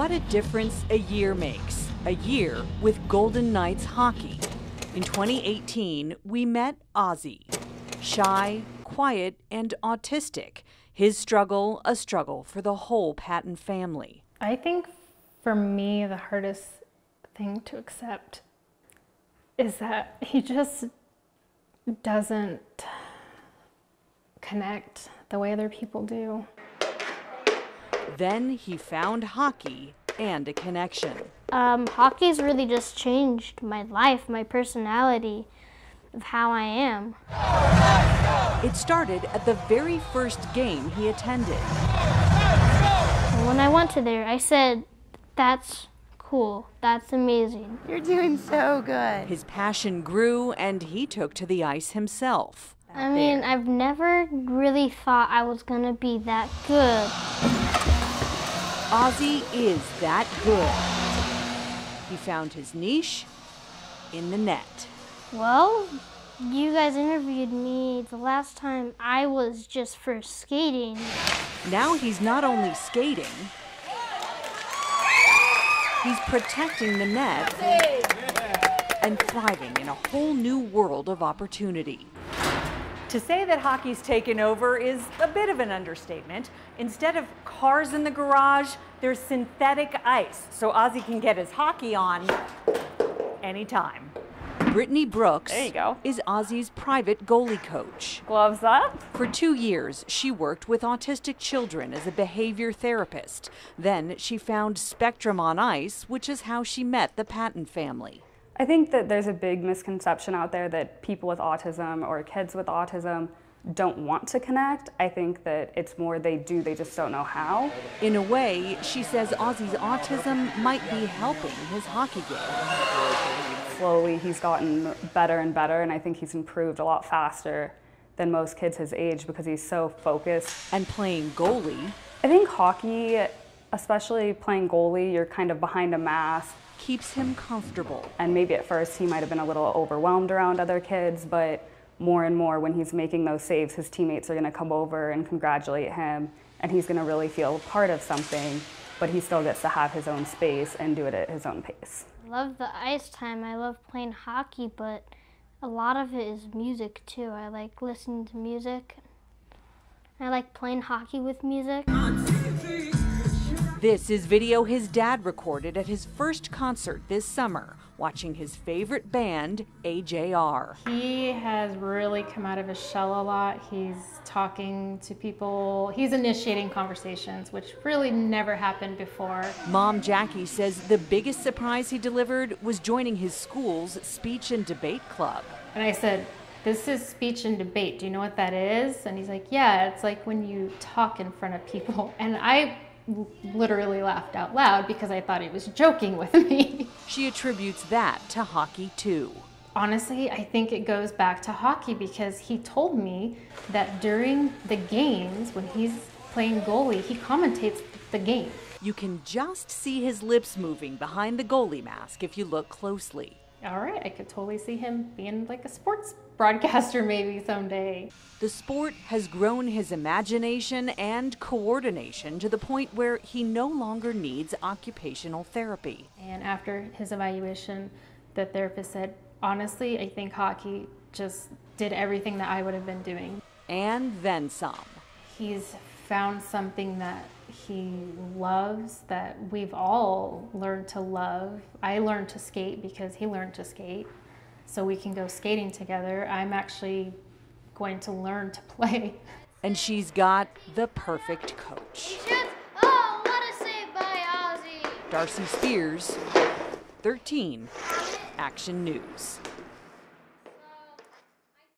What a difference a year makes. A year with Golden Knights hockey. In 2018, we met Ozzie. Shy, quiet, and autistic. His struggle, a struggle for the whole Patton family. I think for me, the hardest thing to accept is that he just doesn't connect the way other people do. Then he found hockey and a connection. Um, hockey's really just changed my life, my personality, of how I am. It started at the very first game he attended. When I went to there, I said, that's cool, that's amazing. You're doing so good. His passion grew and he took to the ice himself. I mean, I've never really thought I was gonna be that good. Ozzie is that good. He found his niche in the net. Well, you guys interviewed me the last time I was just for skating. Now he's not only skating, he's protecting the net and thriving in a whole new world of opportunity. To say that hockey's taken over is a bit of an understatement. Instead of cars in the garage, there's synthetic ice, so Ozzie can get his hockey on anytime. Brittany Brooks There you go. is Ozzie's private goalie coach. Gloves up. For two years, she worked with autistic children as a behavior therapist. Then she found Spectrum on Ice, which is how she met the Patton family. I think that there's a big misconception out there that people with autism or kids with autism don't want to connect. I think that it's more they do, they just don't know how. In a way, she says Ozzie's autism might be helping his hockey game. Slowly, he's gotten better and better, and I think he's improved a lot faster than most kids his age because he's so focused. And playing goalie I think hockey, especially playing goalie, you're kind of behind a mask. Keeps him comfortable. And maybe at first he might have been a little overwhelmed around other kids, but more and more when he's making those saves, his teammates are going to come over and congratulate him, and he's going to really feel part of something, but he still gets to have his own space and do it at his own pace. I love the ice time, I love playing hockey, but a lot of it is music too. I like listening to music. I like playing hockey with music. This is video his dad recorded at his first concert this summer, watching his favorite band, AJR. He has really come out of his shell a lot. He's talking to people, he's initiating conversations, which really never happened before. Mom Jackie says the biggest surprise he delivered was joining his school's speech and debate club. And I said, This is speech and debate. Do you know what that is? And he's like, Yeah, it's like when you talk in front of people. And I literally laughed out loud because I thought he was joking with me. She attributes that to hockey too. Honestly, I think it goes back to hockey because he told me that during the games, when he's playing goalie, he commentates the game. You can just see his lips moving behind the goalie mask if you look closely. All right, I could totally see him being like a sports broadcaster maybe someday. The sport has grown his imagination and coordination to the point where he no longer needs occupational therapy. And after his evaluation, the therapist said, honestly, I think hockey just did everything that I would have been doing. And then some. He's found something that he loves that we've all learned to love. I learned to skate because he learned to skate. So we can go skating together. I'm actually going to learn to play. And she's got the perfect coach. Oh, what a save by Ozzie! Darcy Spears, 13, Action News.